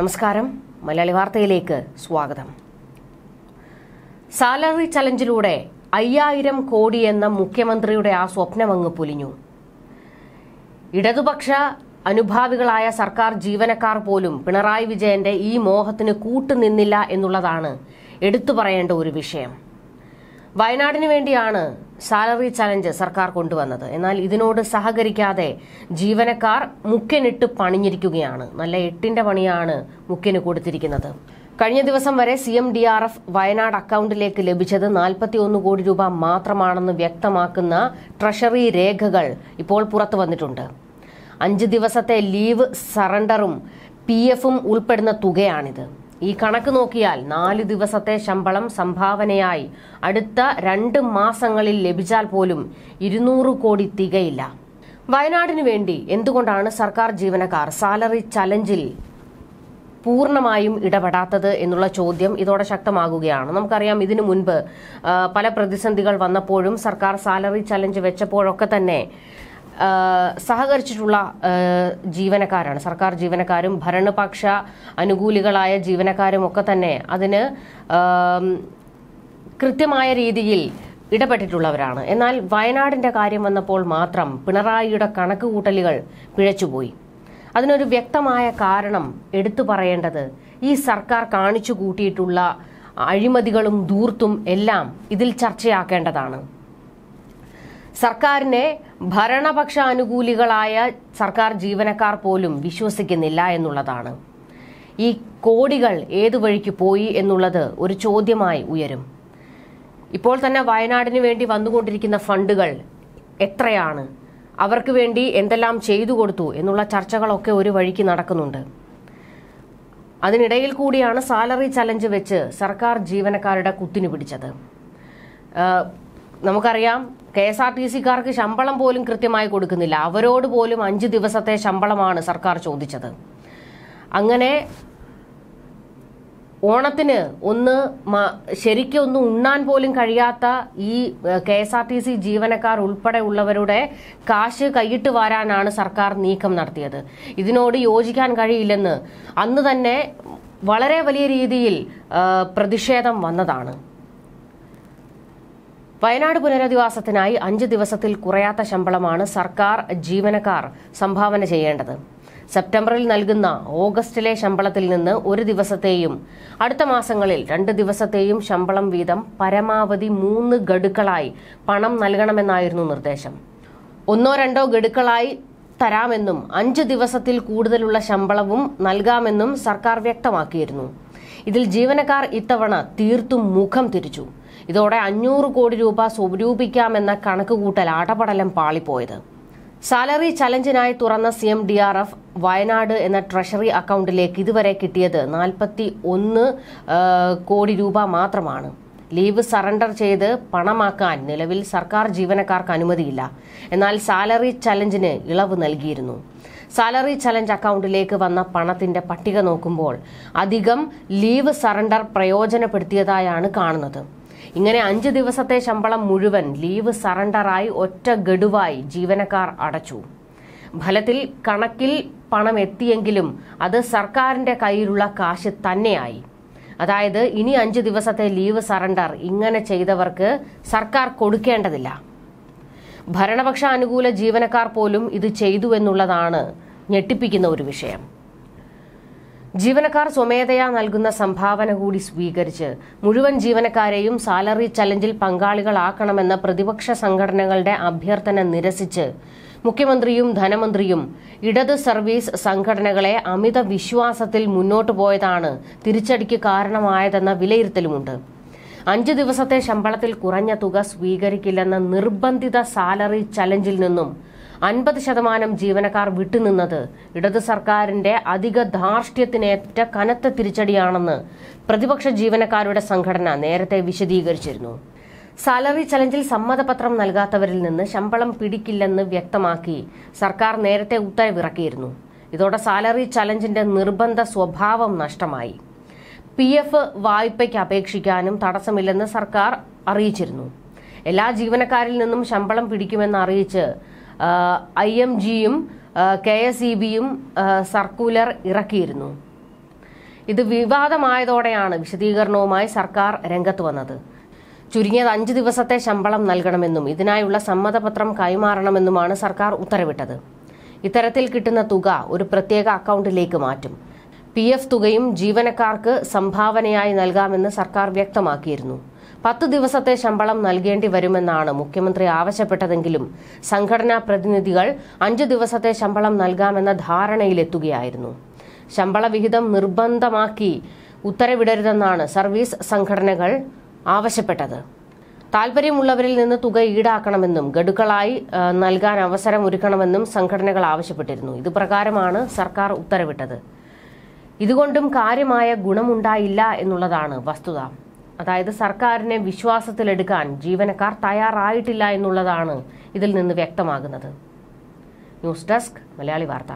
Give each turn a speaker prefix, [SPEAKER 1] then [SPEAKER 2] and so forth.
[SPEAKER 1] നമസ്കാരം. മലയാളി വാർത്തയിലേക്ക് സ്വാഗതം. സാലറി ചലഞ്ചിലൂടെ അയ്യായിരം കോടി എന്ന മുഖ്യമന്ത്രിയുടെ ആ സ്വപ്നമങ്ങ് പൊലിഞ്ഞു. ഇടതുപക്ഷ അനുഭാവികളായ സർക്കാർ ജീവനക്കാർ പോലും പിണറായി വിജയന്റെ ഈ മോഹത്തിന് കൂട്ടുനിന്നില്ല എന്നുള്ളതാണ് എടുത്തു പറയേണ്ട ഒരു വിഷയം. വയനാടിന് വേണ്ടിയാണ് സാലറി ചലഞ്ച് സർക്കാർ കൊണ്ടുവന്നത്. എന്നാൽ ഇതിനോട് സഹകരിക്കാതെ ജീവനക്കാർ മുഖ്യനിട്ട് പണിഞ്ഞിരിക്കുകയാണ്. നല്ല എട്ടിന്റെ പണിയാണ് മുഖ്യന് കൊടുത്തിരിക്കുന്നത്. കഴിഞ്ഞ ദിവസം വരെ C M D R F Wayanad അക്കൌണ്ടിലേക്ക് ലഭിച്ചത് നാൽപ്പത്തിയൊന്ന് കോടി രൂപ മാത്രമാണെന്ന് വ്യക്തമാക്കുന്ന ട്രഷറി രേഖകൾ ഇപ്പോൾ പുറത്തു വന്നിട്ടുണ്ട്. അഞ്ച് ദിവസത്തെ ലീവ് സറണ്ടറും പി എഫും ഉൾപ്പെടുന്ന തുകയാണിത്. ഈ കണക്ക് നോക്കിയാൽ നാല് ദിവസത്തെ ശമ്പളം സംഭാവനയായി അടുത്ത രണ്ട് മാസങ്ങളിൽ ലഭിച്ചാൽ പോലും ഇരുന്നൂറ് കോടി തികയില്ല. വയനാടിനു വേണ്ടി എന്തുകൊണ്ടാണ് സർക്കാർ ജീവനക്കാർ സാലറി ചലഞ്ചിൽ പൂർണമായും ഇടപെടാത്തത് എന്നുള്ള ചോദ്യം ഇതോടെ ശക്തമാകുകയാണ്. നമുക്കറിയാം ഇതിനു മുൻപ് പല പ്രതിസന്ധികൾ വന്നപ്പോഴും സർക്കാർ സാലറി ചലഞ്ച് വെച്ചപ്പോഴൊക്കെ തന്നെ സഹകരിച്ചിട്ടുള്ള ജീവനക്കാരാണ്. സർക്കാർ ജീവനക്കാരും ഭരണപക്ഷ അനുകൂലികളായ ജീവനക്കാരും ഒക്കെ തന്നെ അതിന് കൃത്യമായ രീതിയിൽ ഇടപെട്ടിട്ടുള്ളവരാണ്. എന്നാൽ വയനാടിന്റെ കാര്യം വന്നപ്പോൾ മാത്രം പിണറായിയുടെ കണക്ക് കൂട്ടലുകൾ പിഴച്ചുപോയി. അതിനൊരു വ്യക്തമായ കാരണം എടുത്തു പറയേണ്ടത് ഈ സർക്കാർ കാണിച്ചു കൂട്ടിയിട്ടുള്ള അഴിമതികളും ധൂർത്തും എല്ലാം ഇതിൽ ചർച്ചയാക്കേണ്ടതാണ്. സർക്കാരിനെ ഭരണപക്ഷ അനുകൂലികളായ സർക്കാർ ജീവനക്കാർ പോലും വിശ്വസിക്കുന്നില്ല എന്നുള്ളതാണ്. ഈ കോടികൾ ഏതു വഴിക്ക് പോയി എന്നുള്ളത് ഒരു ചോദ്യമായി ഉയരും. ഇപ്പോൾ തന്നെ വയനാടിന് വേണ്ടി വന്നുകൊണ്ടിരിക്കുന്ന ഫണ്ടുകൾ എത്രയാണ്? അവർക്ക് വേണ്ടി എന്തെല്ലാം ചെയ്തു കൊടുത്തു എന്നുള്ള ചർച്ചകളൊക്കെ ഒരു വഴിക്ക് നടക്കുന്നുണ്ട്. അതിനിടയിൽ കൂടിയാണ് സാലറി ചലഞ്ച് വെച്ച് സർക്കാർ ജീവനക്കാരുടെ കുത്തിനു പിടിച്ചത്. നമുക്കറിയാം കെ എസ് ആർ ടി സിക്കാർക്ക് ശമ്പളം പോലും കൃത്യമായി കൊടുക്കുന്നില്ല. അവരോട് പോലും അഞ്ച് ദിവസത്തെ ശമ്പളമാണ് സർക്കാർ ചോദിച്ചത്. അങ്ങനെ ഓണത്തിന് ഒന്ന് ശരിക്കും ഒന്ന് ഉണ്ണാൻ പോലും കഴിയാത്ത ഈ K S R T C ജീവനക്കാർ ഉൾപ്പെടെ ഉള്ളവരുടെ കാശ് കൈയിട്ട് വാരാനാണ് സർക്കാർ നീക്കം നടത്തിയത്. ഇതിനോട് യോജിക്കാൻ കഴിയില്ലെന്ന് അന്ന് തന്നെ വളരെ വലിയ രീതിയിൽ പ്രതിഷേധം വന്നതാണ്. വയനാട് പുനരധിവാസത്തിനായി അഞ്ച് ദിവസത്തിൽ കുറയാത്ത ശമ്പളമാണ് സർക്കാർ ജീവനക്കാർ സംഭാവന ചെയ്യേണ്ടത്. സെപ്റ്റംബറിൽ നൽകുന്ന ഓഗസ്റ്റിലെ ശമ്പളത്തിൽ നിന്ന് ഒരു ദിവസത്തെയും അടുത്ത മാസങ്ങളിൽ രണ്ട് ദിവസത്തെയും ശമ്പളം വീതം പരമാവധി മൂന്ന് ഗഡുക്കളായി പണം നൽകണമെന്നായിരുന്നു നിർദ്ദേശം. ഒന്നോ രണ്ടോ ഗഡുക്കളായി തരാമെന്നും അഞ്ച് ദിവസത്തിൽ കൂടുതലുള്ള ശമ്പളവും നൽകാമെന്നും സർക്കാർ വ്യക്തമാക്കിയിരുന്നു. ഇതിൽ ജീവനക്കാർ ഇത്തവണ തീർത്തും മുഖം തിരിച്ചു. ഇതോടെ അഞ്ഞൂറ് കോടി രൂപ സ്വരൂപിക്കാമെന്ന കണക്കുകൂട്ടൽ ആട്ടപടലം പാളിപ്പോയത്. സാലറി ചലഞ്ചിനായി തുറന്ന C M D R F Wayanad എന്ന ട്രഷറി അക്കൗണ്ടിലേക്ക് ഇതുവരെ കിട്ടിയത് നാൽപ്പത്തി ഒന്ന് കോടി രൂപ മാത്രമാണ്. ലീവ് സറണ്ടർ ചെയ്ത് പണമാക്കാൻ നിലവിൽ സർക്കാർ ജീവനക്കാർക്ക് അനുമതിയില്ല. എന്നാൽ സാലറി ചലഞ്ചിന് ഇളവ് നൽകിയിരുന്നു. സാലറി ചലഞ്ച് അക്കൗണ്ടിലേക്ക് വന്ന പണത്തിന്റെ പട്ടിക നോക്കുമ്പോൾ അധികം ലീവ് സറണ്ടർ പ്രയോജനപ്പെടുത്തിയതായാണ് കാണുന്നത്. ഇങ്ങനെ അഞ്ച് ദിവസത്തെ ശമ്പളം മുഴുവൻ ലീവ് സറണ്ടറായി ഒറ്റ ഗഡുവായി ജീവനക്കാർ അടച്ചു. ഫലത്തിൽ കണക്കിൽ പണം എത്തിയെങ്കിലും അത് സർക്കാരിന്റെ കയ്യിലുള്ള കാശ് തന്നെയായി. അതായത് ഇനി അഞ്ച് ദിവസത്തെ ലീവ് സറണ്ടർ ഇങ്ങനെ ചെയ്തവർക്ക് സർക്കാർ കൊടുക്കേണ്ടതില്ല. ഭരണപക്ഷ അനുകൂല ജീവനക്കാർ പോലും ഇത് ചെയ്തു എന്നുള്ളതാണ് ഞെട്ടിപ്പിക്കുന്ന ഒരു വിഷയം. ജീവനക്കാർ സ്വമേധയാ നൽകുന്ന സംഭാവന കൂടി സ്വീകരിച്ച് മുഴുവൻ ജീവനക്കാരെയും സാലറി ചലഞ്ചിൽ പങ്കാളികളാക്കണമെന്ന പ്രതിപക്ഷ സംഘടനകളുടെ അഭ്യർത്ഥന നിരസിച്ച് മുഖ്യമന്ത്രിയും ധനമന്ത്രിയും ഇടത് സർവീസ് സംഘടനകളെ അമിത വിശ്വാസത്തിൽ മുന്നോട്ടു പോയതാണ് തിരിച്ചടിക്ക് കാരണമായതെന്ന വിലയിരുത്തലുമുണ്ട്. അഞ്ച് ദിവസത്തെ ശമ്പളത്തിൽ കുറഞ്ഞ തുക സ്വീകരിക്കില്ലെന്ന നിർബന്ധിത സാലറി ചലഞ്ചിൽ നിന്നും അൻപത് ശതമാനം ജീവനക്കാർ വിട്ടുനിന്നത്. ഇടത് സർക്കാരിന്റെ അധിക ധാർഷ്ട്യത്തിനേറ്റ കനത്ത തിരിച്ചടിയാണെന്ന് പ്രതിപക്ഷ ജീവനക്കാരുടെ സംഘടന നേരത്തെ വിശദീകരിച്ചിരുന്നു. സാലറി ചലഞ്ചിൽ സമ്മതപത്രം നൽകാത്തവരിൽ നിന്ന് ശമ്പളം പിടിക്കില്ലെന്ന് വ്യക്തമാക്കി സർക്കാർ നേരത്തെ ഉത്തരവിറക്കിയിരുന്നു. ഇതോടെ സാലറി ചലഞ്ചിന്റെ നിർബന്ധ സ്വഭാവം നഷ്ടമായി. പി എഫ് വായ്പയ്ക്ക് അപേക്ഷിക്കാനും തടസ്സമില്ലെന്ന് സർക്കാർ അറിയിച്ചിരുന്നു. എല്ലാ ജീവനക്കാരിൽ നിന്നും ശമ്പളം പിടിക്കുമെന്ന് അറിയിച്ച് ഐ എം ജിയും കെ എസ് ഇ ബിയും സർക്കുലർ ഇറക്കിയിരുന്നു. ഇത് വിവാദമായതോടെയാണ് വിശദീകരണവുമായി സർക്കാർ രംഗത്ത് വന്നത്. ചുരുങ്ങിയത് അഞ്ച് ദിവസത്തെ ശമ്പളം നൽകണമെന്നും ഇതിനായുള്ള സമ്മതപത്രം കൈമാറണമെന്നുമാണ് സർക്കാർ ഉത്തരവിട്ടത്. ഇത്തരത്തിൽ കിട്ടുന്ന തുക ഒരു പ്രത്യേക അക്കൗണ്ടിലേക്ക് മാറ്റും. പി എഫ് തുകയും ജീവനക്കാർക്ക് സംഭാവനയായി നൽകാമെന്ന് സർക്കാർ വ്യക്തമാക്കിയിരുന്നു. പത്ത് ദിവസത്തെ ശമ്പളം നൽകേണ്ടി വരുമെന്നാണ് മുഖ്യമന്ത്രി ആവശ്യപ്പെട്ടതെങ്കിലും സംഘടനാ പ്രതിനിധികൾ അഞ്ചു ദിവസത്തെ ശമ്പളം നൽകാമെന്ന ധാരണയിലെത്തുകയായിരുന്നു. ശമ്പള വിഹിതം നിർബന്ധമാക്കി ഉത്തരവിടരുതെന്നാണ് സർവീസ് സംഘടനകൾ ആവശ്യപ്പെട്ടത്. താൽപര്യമുള്ളവരിൽ നിന്ന് തുക ഈടാക്കണമെന്നും ഗഡുക്കളായി നൽകാൻ അവസരം ഒരുക്കണമെന്നും സംഘടനകൾ ആവശ്യപ്പെട്ടിരുന്നു. ഇതുപ്രകാരമാണ് സർക്കാർ ഉത്തരവിട്ടത്. ഇതുകൊണ്ടും കാര്യമായ ഗുണമുണ്ടായില്ല എന്നുള്ളതാണ് വസ്തുത. അതായത് സർക്കാരിനെ വിശ്വാസത്തിലെടുക്കാൻ ജീവനക്കാർ തയ്യാറായിട്ടില്ല എന്നുള്ളതാണ് ഇതിൽ നിന്ന് വ്യക്തമാകുന്നത്. ന്യൂസ് ഡെസ്ക് മലയാളി വാർത്ത.